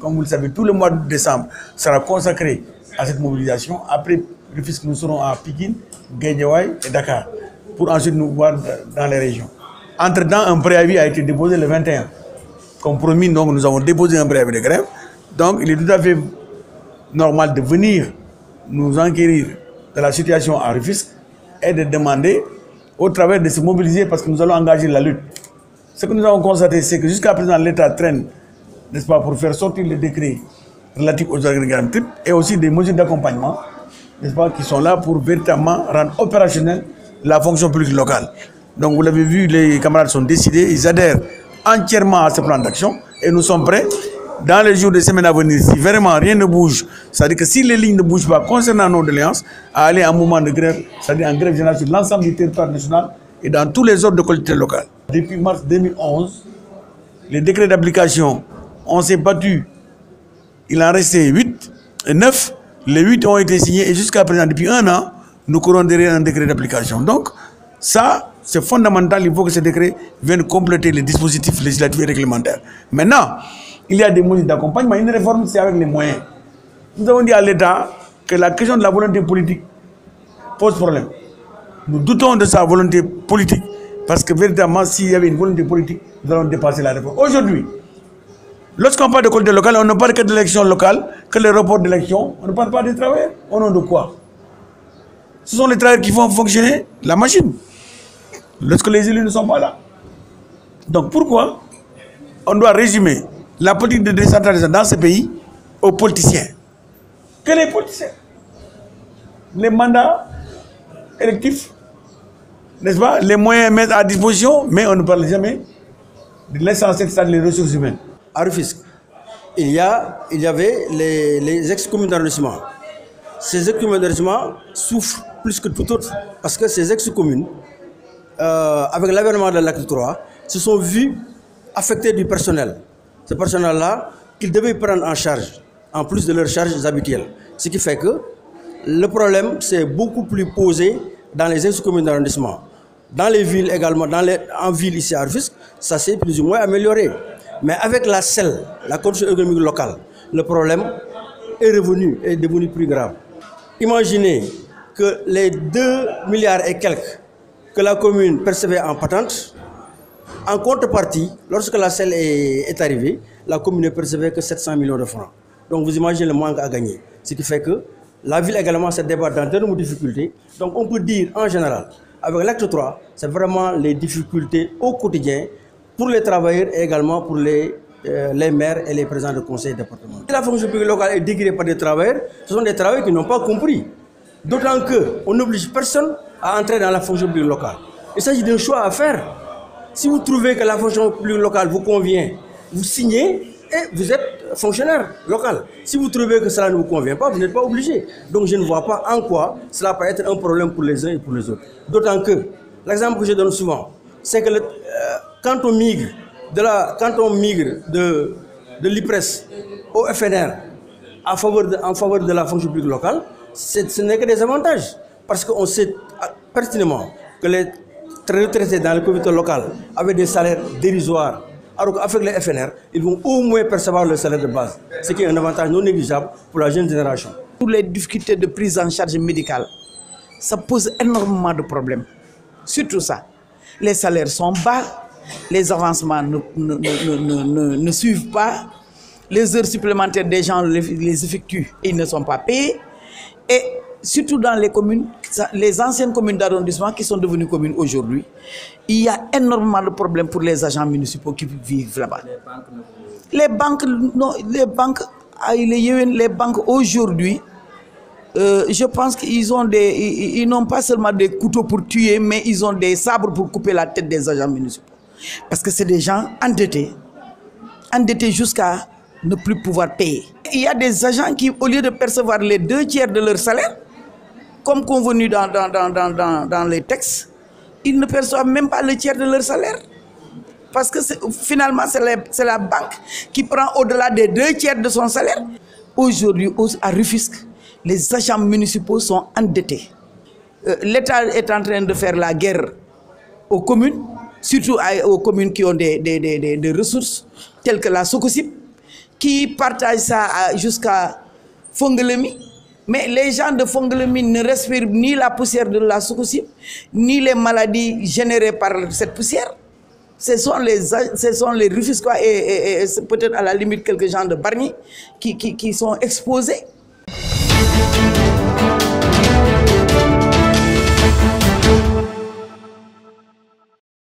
Comme vous le savez, tout le mois de décembre sera consacré à cette mobilisation. Après fisc, nous serons à Pékin, Guédiawaye et Dakar pour ensuite nous voir dans les régions. Entre-temps, un préavis a été déposé le 21. Comme promis, donc, nous avons déposé un préavis de grève. Donc, il est tout à fait normal de venir nous enquérir de la situation à Rufisque et de demander au travers de se mobiliser parce que nous allons engager la lutte. Ce que nous avons constaté, c'est que jusqu'à présent, l'État traîne, n'est-ce pas, pour faire sortir les décrets relatifs aux types et aussi des mesures d'accompagnement, n'est-ce pas, qui sont là pour véritablement rendre opérationnelle la fonction publique locale. Donc, vous l'avez vu, les camarades sont décidés, ils adhèrent entièrement à ce plan d'action et nous sommes prêts dans les jours des semaines à venir, si vraiment rien ne bouge, c'est-à-dire que si les lignes ne bougent pas concernant nos doléances, à aller en mouvement de grève, c'est-à-dire en grève générale sur l'ensemble du territoire national et dans tous les ordres de collectivité locale. Depuis mars 2011, les décrets d'application, on s'est battu, il en restait 8, 9, les 8 ont été signés et jusqu'à présent, depuis un an, nous courons derrière un décret d'application. Donc, ça, c'est fondamental, il faut que ces décrets viennent compléter les dispositifs législatifs et réglementaires. Maintenant, il y a des mesures d'accompagnement. Une réforme, c'est avec les moyens. Nous avons dit à l'État que la question de la volonté politique pose problème. Nous doutons de sa volonté politique parce que véritablement, s'il y avait une volonté politique, nous allons dépasser la réforme. Aujourd'hui, lorsqu'on parle de collectivité locale, on ne parle que d'élections locales, que les reports d'élections. On ne parle pas des travailleurs. Au nom de quoi? Ce sont les travailleurs qui font fonctionner la machine lorsque les élus ne sont pas là. Donc pourquoi on doit résumer la politique de décentralisation dans ce pays aux politiciens? Que les politiciens Les mandats électifs, n'est-ce pas Les moyens mettre à disposition, mais on ne parle jamais de l'essentiel, c'est-à-dire les ressources humaines. À Rufisque, il y, a, il y avait les, les ex-communes d'arrondissement. Ces ex-communes d'arrondissement souffrent plus que tout autre parce que ces ex-communes, euh, avec l'avènement de l'acte 3, se sont vues affectées du personnel ce personnel-là qu'ils devaient prendre en charge, en plus de leurs charges habituelles. Ce qui fait que le problème s'est beaucoup plus posé dans les ex-communes d'arrondissement. Dans les villes également, dans les, en ville ici à Rufisque, ça s'est plus ou moins amélioré. Mais avec la selle, la condition économique locale, le problème est revenu, est devenu plus grave. Imaginez que les 2 milliards et quelques que la commune percevait en patente, en contrepartie, lorsque la selle est, est, arrivée, la commune ne percevait que 700 millions de francs. Donc vous imaginez le manque à gagner. Ce qui fait que la ville également se débat dans d'énormes difficultés. Donc on peut dire en général, avec l'acte 3, c'est vraiment les difficultés au quotidien pour les travailleurs et également pour les, euh, les maires et les présidents de conseil départemental. Si la fonction publique locale est dégrée par des travailleurs, ce sont des travailleurs qui n'ont pas compris. D'autant qu'on n'oblige personne à entrer dans la fonction publique locale. Il s'agit d'un choix à faire. Si vous trouvez que la fonction publique locale vous convient, vous signez et vous êtes fonctionnaire local. Si vous trouvez que cela ne vous convient pas, vous n'êtes pas obligé. Donc je ne vois pas en quoi cela peut être un problème pour les uns et pour les autres. D'autant que, l'exemple que je donne souvent, c'est que euh, quand on migre de la, quand on migre de, l'IPRES au FNR en faveur de, en faveur de la fonction publique locale, ce n'est que des avantages. Parce qu'on sait pertinemment que les retraités dans le comité local avaient des salaires dérisoires. Alors qu'avec les FNR, ils vont au moins percevoir le salaire de base, ce qui est un avantage non négligeable pour la jeune génération. Toutes les difficultés de prise en charge médicale, ça pose énormément de problèmes. Surtout ça. Les salaires sont bas, les avancements ne, ne, ne, ne suivent pas, les heures supplémentaires des gens les, les effectuent, ils ne sont pas payés. Et surtout dans les communes, les anciennes communes d'arrondissement qui sont devenues communes aujourd'hui, il y a énormément de problèmes pour les agents municipaux qui vivent là-bas. Les banques, non, les banques, les, les banques aujourd'hui, euh, je pense qu'ils ont des, ils, ils n'ont pas seulement des couteaux pour tuer, mais ils ont des sabres pour couper la tête des agents municipaux. Parce que c'est des gens endettés, endettés jusqu'à ne plus pouvoir payer. Il y a des agents qui, au lieu de percevoir les deux tiers de leur salaire, comme convenu dans, dans, dans, dans, dans les textes, ils ne perçoivent même pas le tiers de leur salaire. Parce que finalement, c'est la, banque qui prend au-delà des deux tiers de son salaire. Aujourd'hui, à Rufisque, les agents municipaux sont endettés. Euh, L'État est en train de faire la guerre aux communes, surtout aux communes qui ont des, des, des, des ressources, telles que la Sokosip, qui partagent ça jusqu'à Fongelemi. Mais les gens de Fongelemi ne respirent ni la poussière de la Sokosip, ni les maladies générées par cette poussière. Ce sont les, ce sont et, peut-être à la limite quelques gens de qui, qui sont exposés.